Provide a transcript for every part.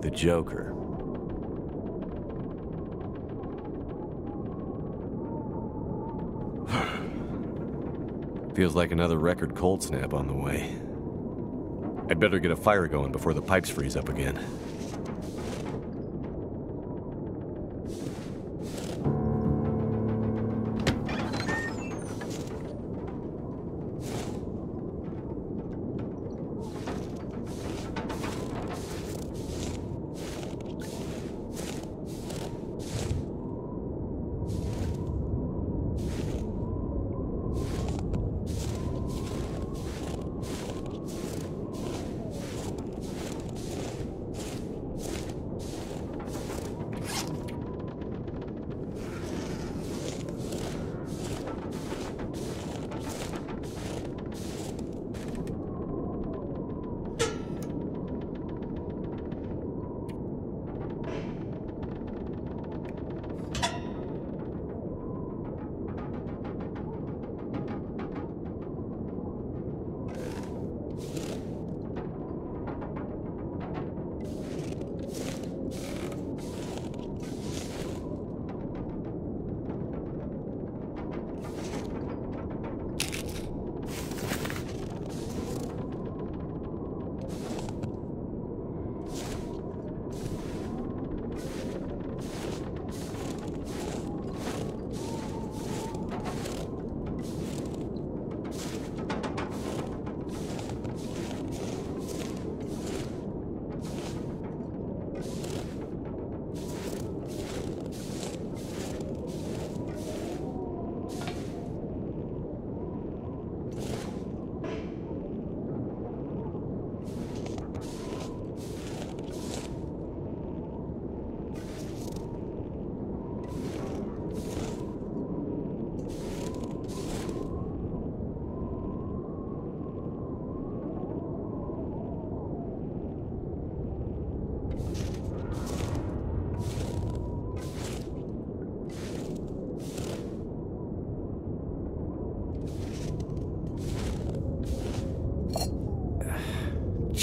The Joker. Feels like another record cold snap on the way. I'd better get a fire going before the pipes freeze up again.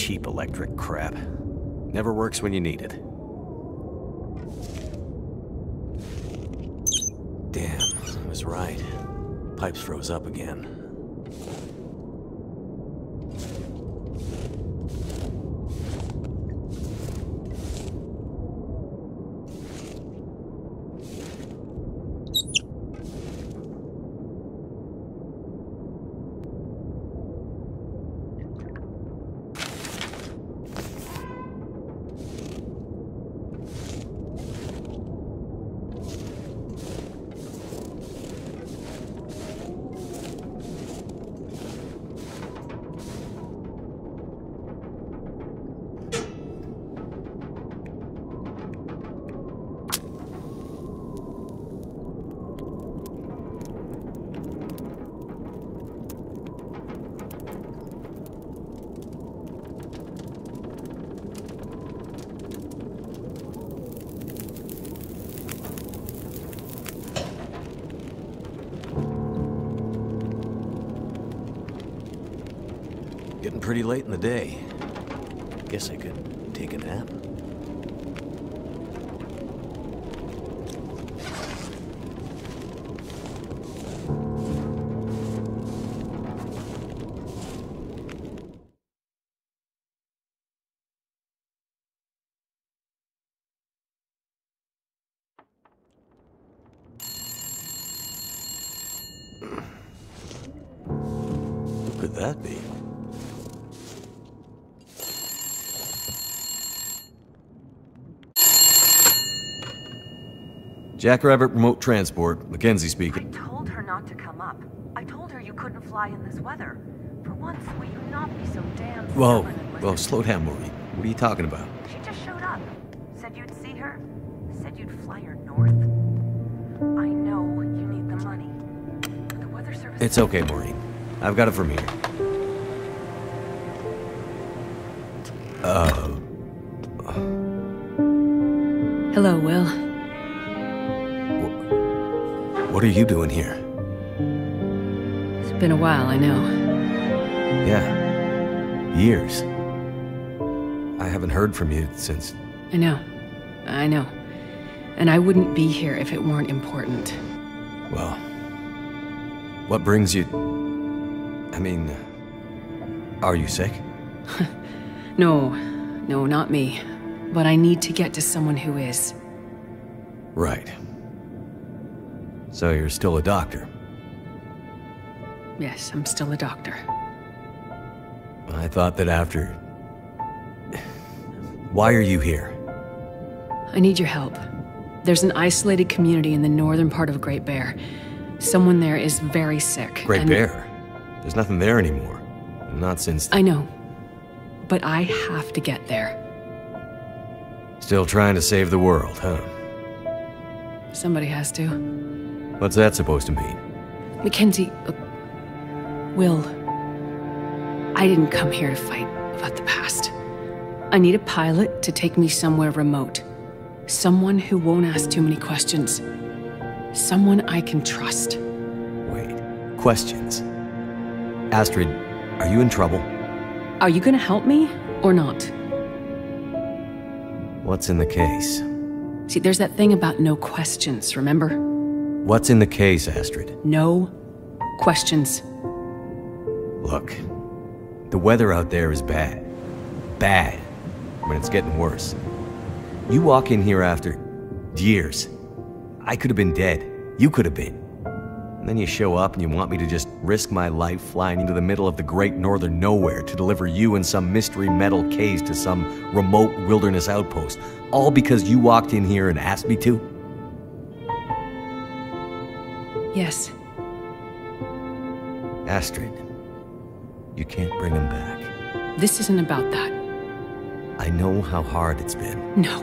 Cheap electric crap. Never works when you need it. Damn, I was right. Pipes froze up again. Getting pretty late in the day. Guess I could take a nap. Jackrabbit Remote Transport, Mackenzie speaking. I speaking. told her not to come up. I told her you couldn't fly in this weather. For once, will you not be so damn Whoa, whoa, slow down, Maureen. What are you talking about? She just showed up. Said you'd see her. Said you'd fly her north. I know you need the money. The weather service. It's okay, Maureen. I've got it from here. Uh, Hello, Will. What are you doing here? It's been a while, I know. Yeah. Years. I haven't heard from you since. I know. I know. And I wouldn't be here if it weren't important. Well. What brings you. I mean. Are you sick? No, no, not me. But I need to get to someone who is. Right. So you're still a doctor? Yes, I'm still a doctor. I thought that after. Why are you here? I need your help. There's an isolated community in the northern part of Great Bear. Someone there is very sick. Great and- Bear? There's nothing there anymore. Not since. I know. But I have to get there. Still trying to save the world, huh? Somebody has to. What's that supposed to mean? Mackenzie, look, Will, I didn't come here to fight about the past. I need a pilot to take me somewhere remote. Someone who won't ask too many questions. Someone I can trust. Wait. Questions. Astrid, are you in trouble? Are you gonna help me or not? What's in the case? See, there's that thing about no questions, remember? What's in the case, Astrid? No questions. Look, the weather out there is bad. Bad. I mean, it's getting worse. You walk in here after years. I could have been dead. You could have been. And then you show up and you want me to just risk my life flying into the middle of the great northern nowhere to deliver you in some mystery metal case to some remote wilderness outpost, all because you walked in here and asked me to? Yes, Astrid, you can't bring him back. this isn't about that. I know how hard it's been. No.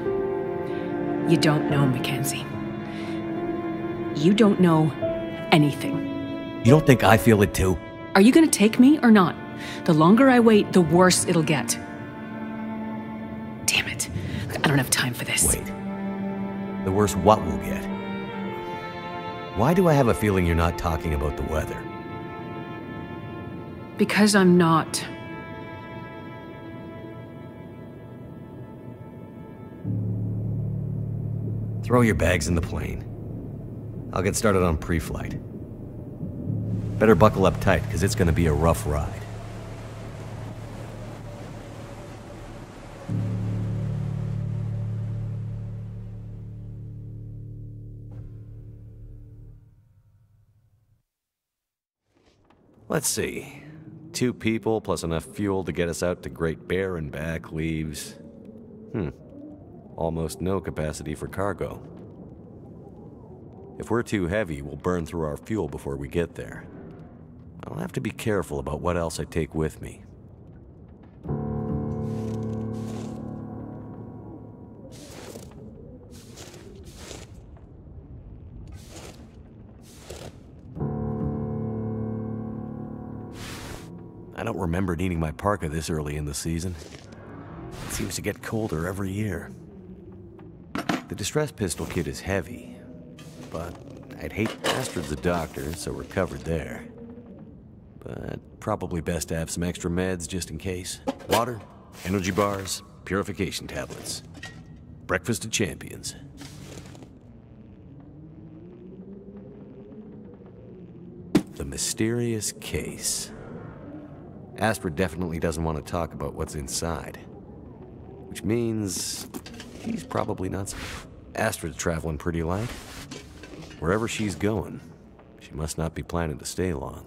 You don't know, Mackenzie. You don't know anything. You don't think I feel it too? Are you gonna take me or not? The longer I wait, the worse it'll get. Damn it. I don't have time for this. Wait. The worse what we'll get? Why do I have a feeling you're not talking about the weather? Because I'm not. Throw your bags in the plane. I'll get started on pre flight. Better buckle up tight, because it's going to be a rough ride. Let's see. Two people plus enough fuel to get us out to Great Bear and back leaves. Hmm. Almost no capacity for cargo. If we're too heavy, we'll burn through our fuel before we get there. I'll have to be careful about what else I take with me. Remember needing my parka this early in the season. It seems to get colder every year. The distress pistol kit is heavy, but I'd hate Astrid's the doctor, so we're covered there. But probably best to have some extra meds just in case. Water, energy bars, purification tablets. Breakfast of champions. The mysterious case. Astrid definitely doesn't want to talk about what's inside. Which means he's probably not. Astrid's traveling pretty light. Wherever she's going, she must not be planning to stay long.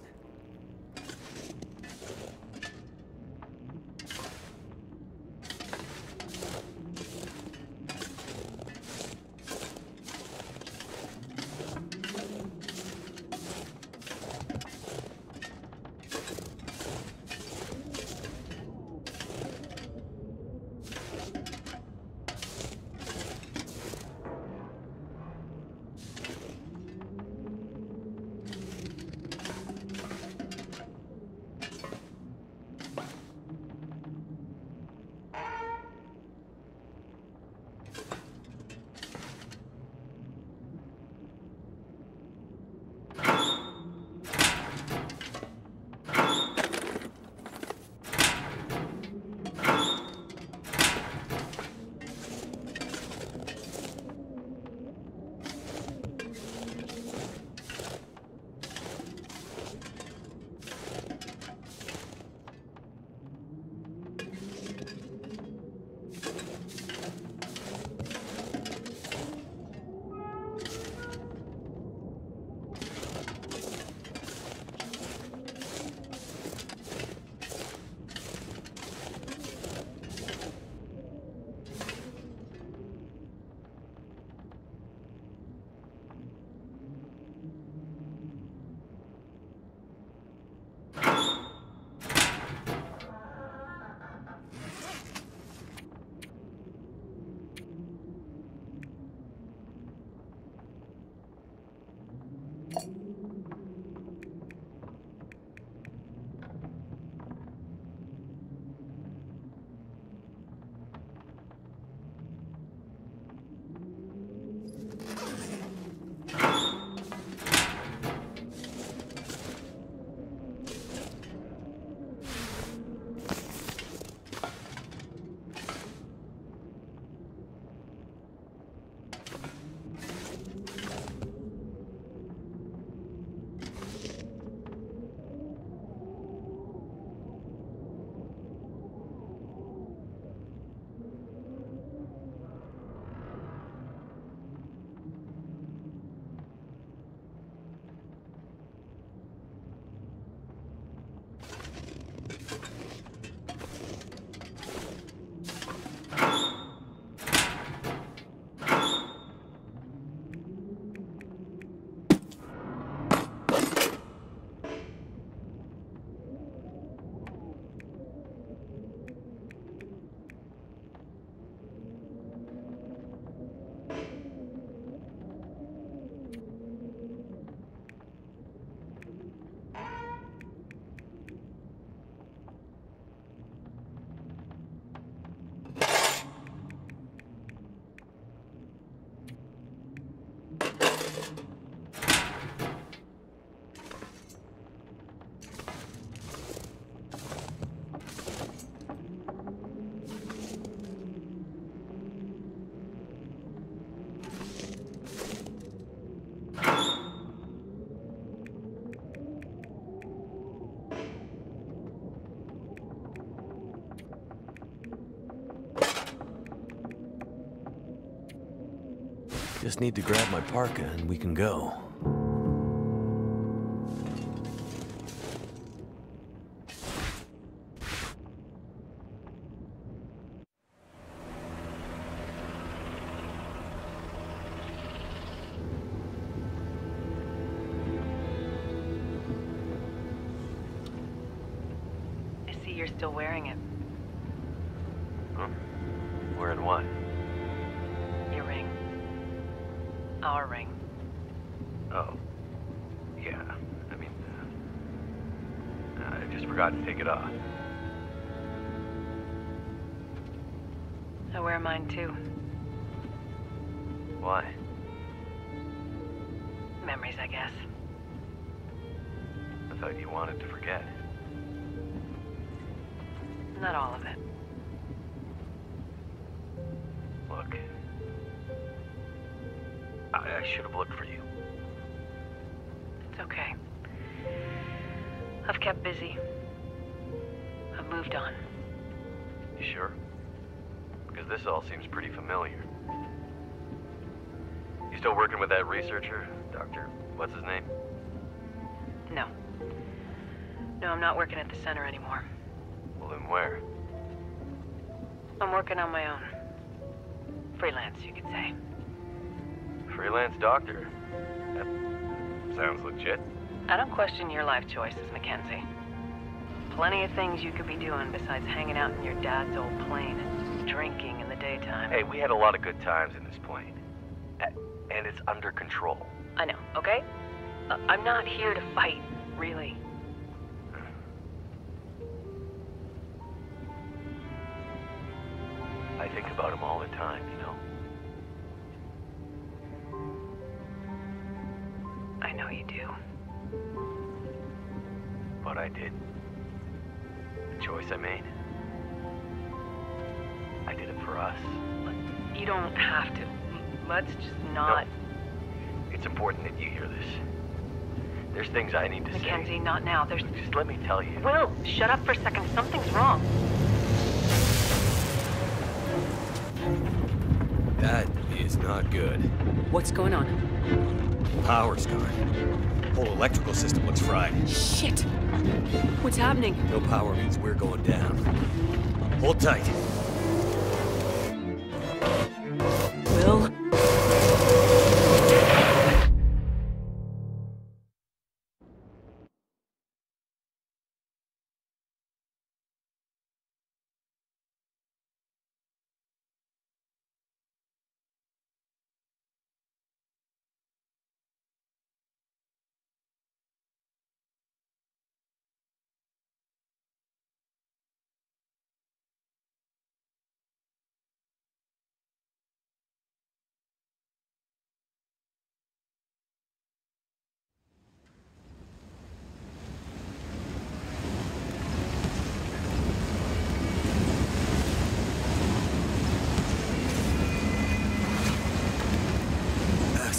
Just need to grab my parka and we can go. I see you're still wearing it. Huh? Wearing what? Our ring. Oh. Yeah. I mean, uh, I just forgot to take it off. I wear mine too. Why? Memories, I guess. I thought you wanted to forget. Not all of it. Busy. I've moved on. You sure? Because this all seems pretty familiar. You still working with that researcher, Doctor? What's his name? No. No, I'm not working at the center anymore. Well, then where? I'm working on my own. Freelance, you could say. Freelance doctor. That sounds legit. I don't question your life choices, Mackenzie. Plenty of things you could be doing besides hanging out in your dad's old plane and drinking in the daytime. Hey, we had a lot of good times in this plane. And it's under control. I know, okay? Uh, I'm not here to fight, really. I think about him all the time, Let's just not. It's important that you hear this. There's things I need to Mackenzie, say. not now. There's. Just let me tell you. Will, shut up for a second. Something's wrong. That is not good. What's going on? Power's gone. Whole electrical system looks fried. Shit! What's happening? No power means we're going down. Hold tight.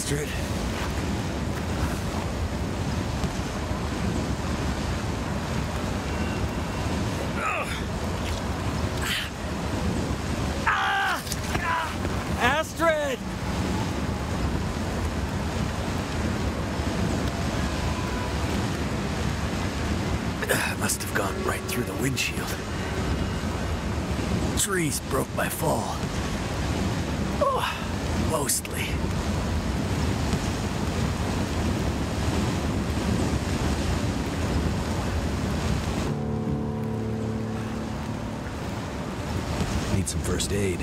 Astrid. Astrid! Must have gone right through the windshield. Trees broke my fall. Oh, mostly. Some first aid.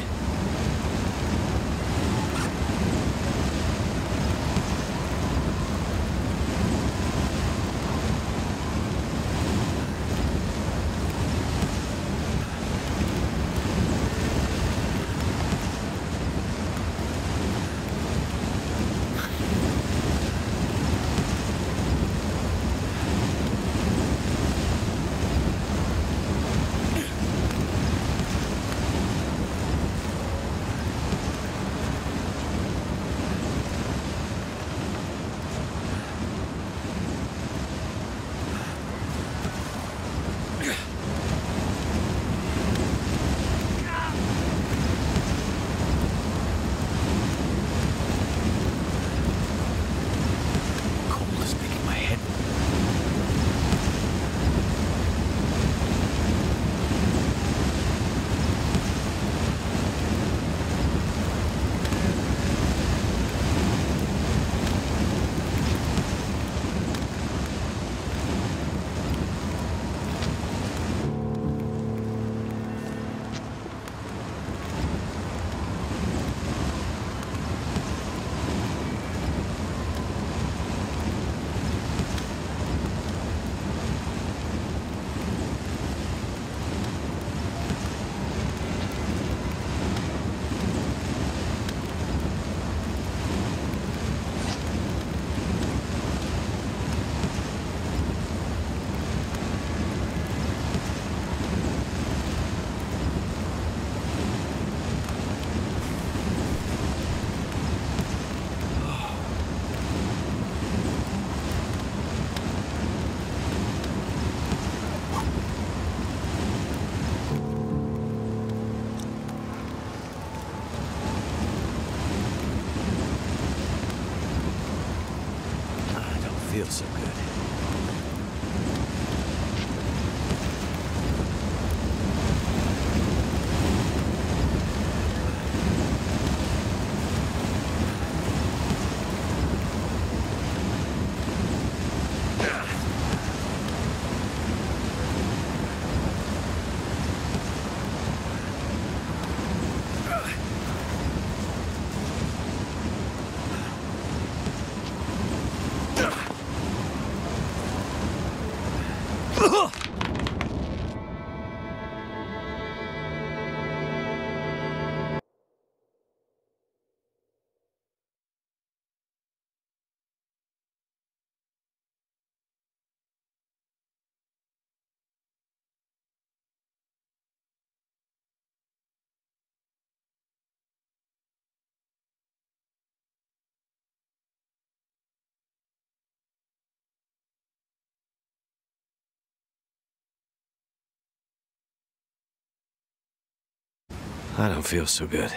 I don't feel so good.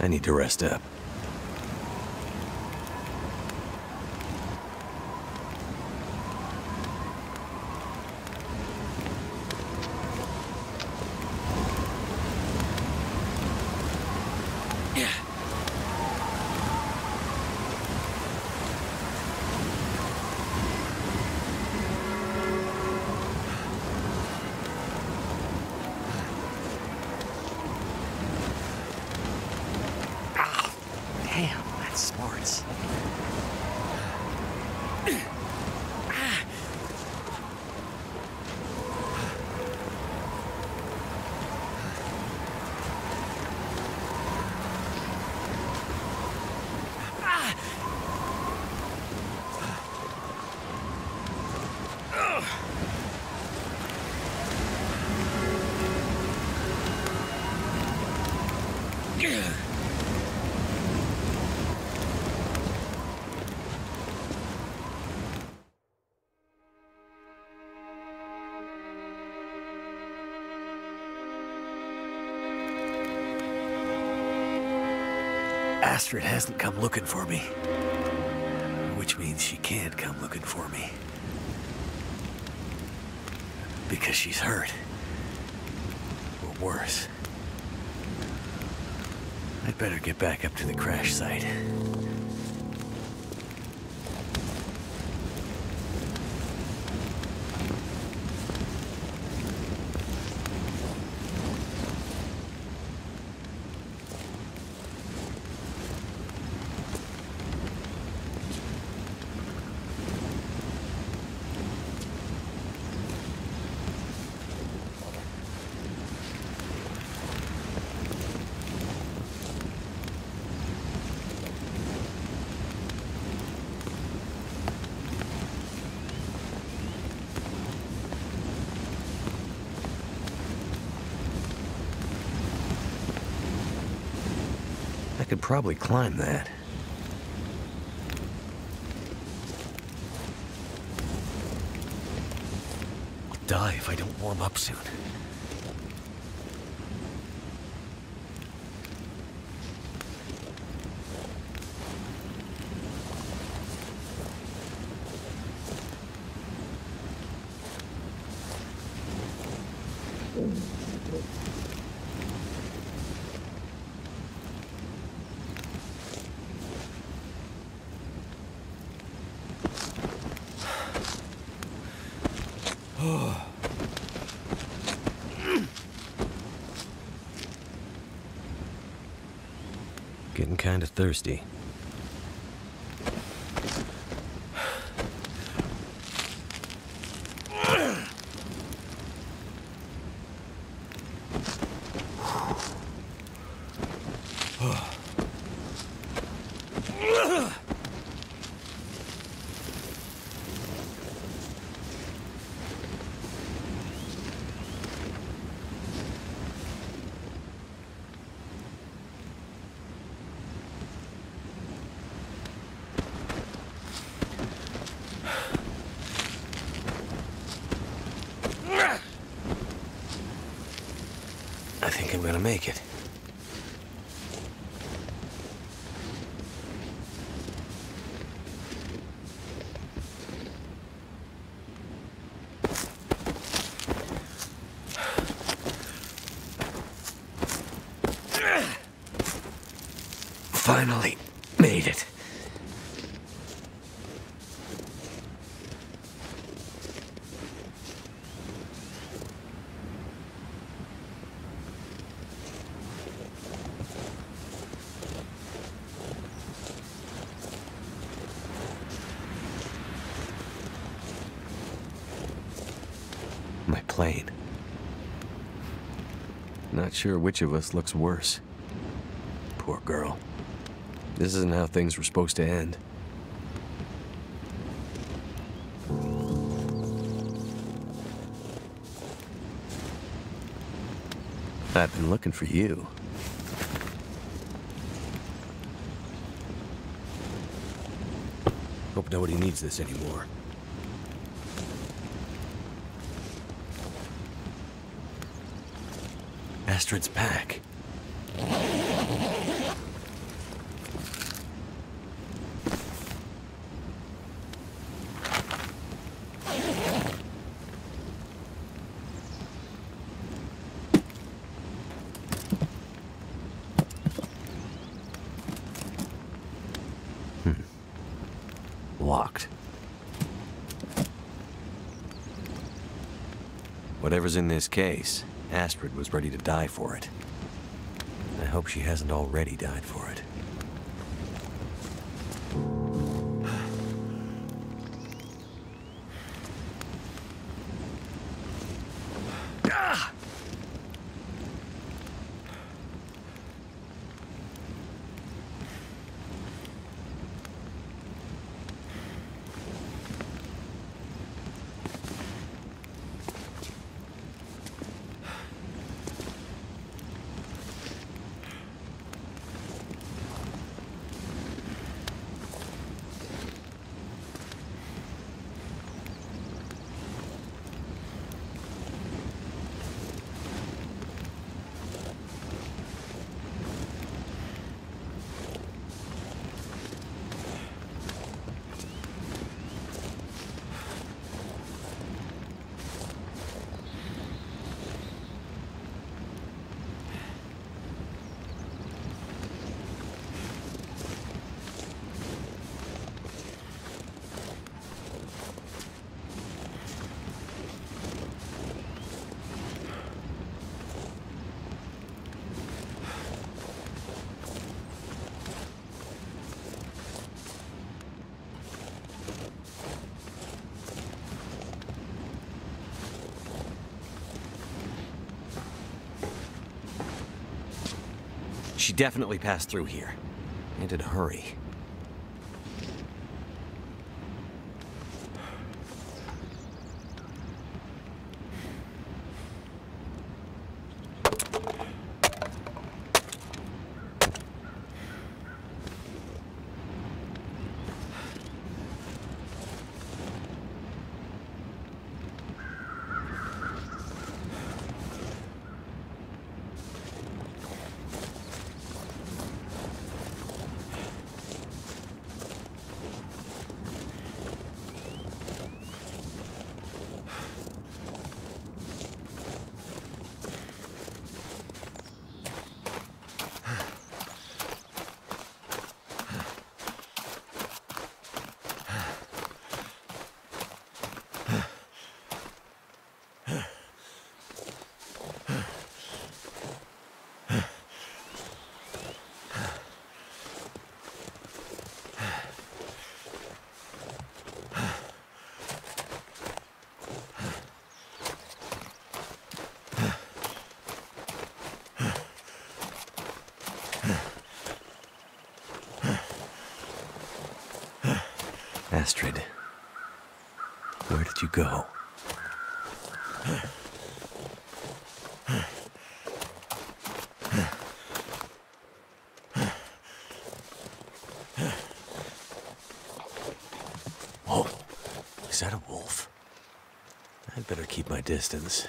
I need to rest up. Astrid hasn't come looking for me. Which means she can't come looking for me. Because she's hurt. Or worse. I'd better get back up to the crash site. Probably climb that. I'll die if I don't warm up soon. Getting kinda thirsty. I'm gonna make it. Finally made it. My plane. Not sure which of us looks worse. Poor girl. This isn't how things were supposed to end. I've been looking for you. Hope nobody needs this anymore. Astrid's pack. Hmm. Locked. Whatever's in this case, Astrid was ready to die for it. I hope she hasn't already died for it. She definitely passed through here. And in a hurry. Astrid. Where did you go? Whoa. Is that a wolf? I'd better keep my distance.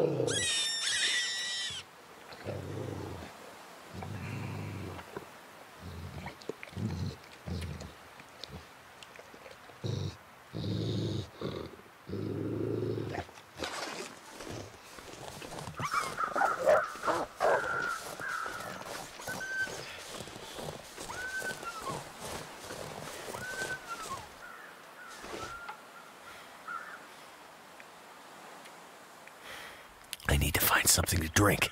I need to find something to drink.